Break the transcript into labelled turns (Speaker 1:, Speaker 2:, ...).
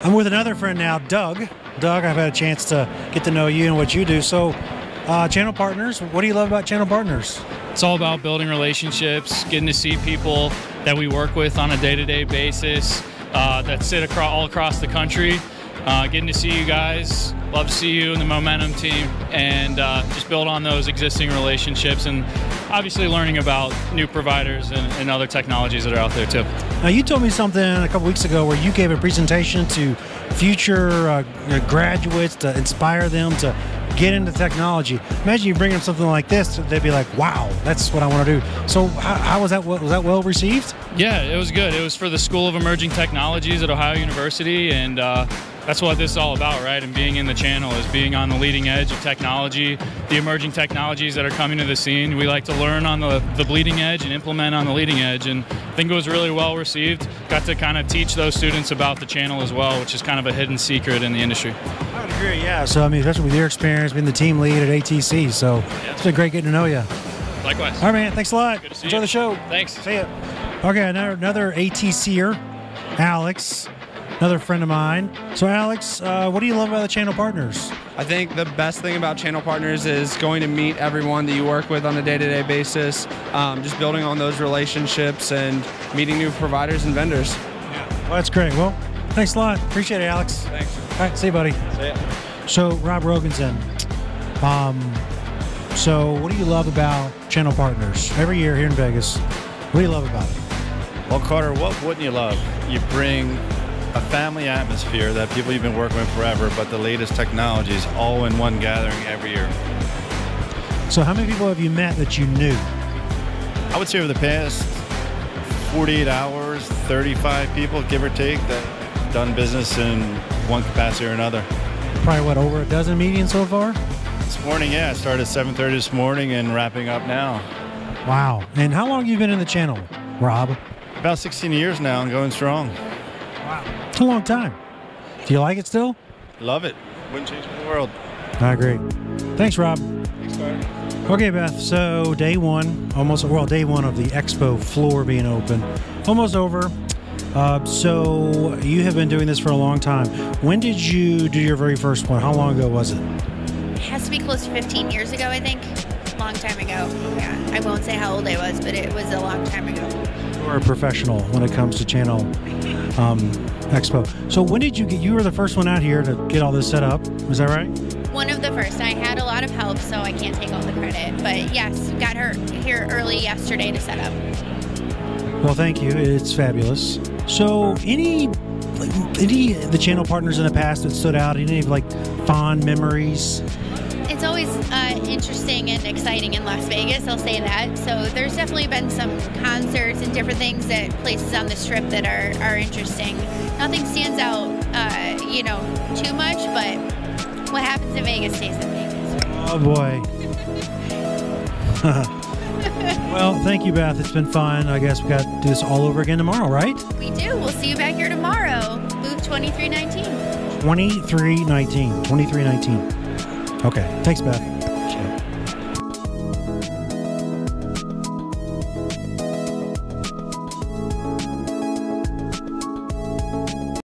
Speaker 1: I'm with another friend now, Doug. Doug, I've had a chance to get to know you and what you do. So, uh, channel partners, what do you love about channel partners?
Speaker 2: It's all about building relationships, getting to see people that we work with on a day to day basis uh, that sit across, all across the country. Uh, getting to see you guys, love to see you and the Momentum team, and uh, just build on those existing relationships and obviously learning about new providers and, and other technologies that are out there too.
Speaker 1: Now, you told me something a couple weeks ago where you gave a presentation to future uh, graduates to inspire them to get into technology. Imagine you bring them something like this, they'd be like, "Wow, that's what I want to do." So, how, how was that? Was that well received?
Speaker 2: Yeah, it was good. It was for the School of Emerging Technologies at Ohio University, and uh, that's what this is all about, right? And being in the channel is being on the leading edge of technology, the emerging technologies that are coming to the scene. We like to learn on the, the bleeding edge and implement on the leading edge. And I think it was really well received. Got to kind of teach those students about the channel as well, which is kind of a hidden secret in the industry.
Speaker 1: I would agree, yeah. So, I mean, especially with your experience being the team lead at ATC. So, yeah. it's been great getting to know you.
Speaker 2: Likewise.
Speaker 1: All right, man. Thanks a lot.
Speaker 2: Enjoy
Speaker 1: you. the show.
Speaker 2: Thanks.
Speaker 1: See ya. Okay, another, another ATCer, Alex another friend of mine. So, Alex, uh, what do you love about the channel partners?
Speaker 3: I think the best thing about channel partners is going to meet everyone that you work with on a day to day basis, um, just building on those relationships and meeting new providers and vendors.
Speaker 1: Yeah. Well, that's great. Well, thanks a lot. Appreciate it, Alex.
Speaker 3: Thanks.
Speaker 1: All right, see you, buddy.
Speaker 3: See ya.
Speaker 1: So, Rob Rogozin. Um, so, what do you love about channel partners? Every year here in Vegas, what do you love about it?
Speaker 4: Well, Carter, what wouldn't you love? You bring a family atmosphere that people you've been working with forever, but the latest technologies all in one gathering every year.
Speaker 1: So, how many people have you met that you knew?
Speaker 4: I would say over the past 48 hours, 35 people, give or take, that done business in one capacity or another.
Speaker 1: Probably what over a dozen meetings so far.
Speaker 4: This morning, yeah, I started at 7:30 this morning and wrapping up now.
Speaker 1: Wow! And how long have you been in the channel, Rob?
Speaker 4: About 16 years now and going strong.
Speaker 1: Wow. It's a long time. Do you like it still?
Speaker 4: Love it. Wouldn't change the world.
Speaker 1: I agree. Thanks, Rob.
Speaker 4: Thanks, Carter.
Speaker 1: Okay, Beth. So day one, almost well, day one of the expo floor being open, almost over. Uh, so you have been doing this for a long time. When did you do your very first one? How long ago was it?
Speaker 5: It has to be close to 15 years ago, I think. Long time ago. Yeah, I won't say how old I was, but it was a long time ago.
Speaker 1: You're a professional when it comes to channel um, Expo. So when did you get? You were the first one out here to get all this set up. Is that right?
Speaker 5: One of the first. I had a lot of help, so I can't take all the credit. But yes, got her here early yesterday to set up.
Speaker 1: Well, thank you. It's fabulous. So any any the channel partners in the past that stood out? Any like fond memories?
Speaker 5: It's always uh, interesting and exciting in Las Vegas. I'll say that. So there's definitely been some concerts and different things at places on the strip that are are interesting. Nothing stands out, uh, you know, too much, but what happens in Vegas stays in Vegas.
Speaker 1: Oh boy. well, thank you, Beth. It's been fun. I guess we got to do this all over again tomorrow, right?
Speaker 5: We do. We'll see you back here tomorrow. Booth 2319.
Speaker 1: 2319. 2319. Okay. Thanks, Beth.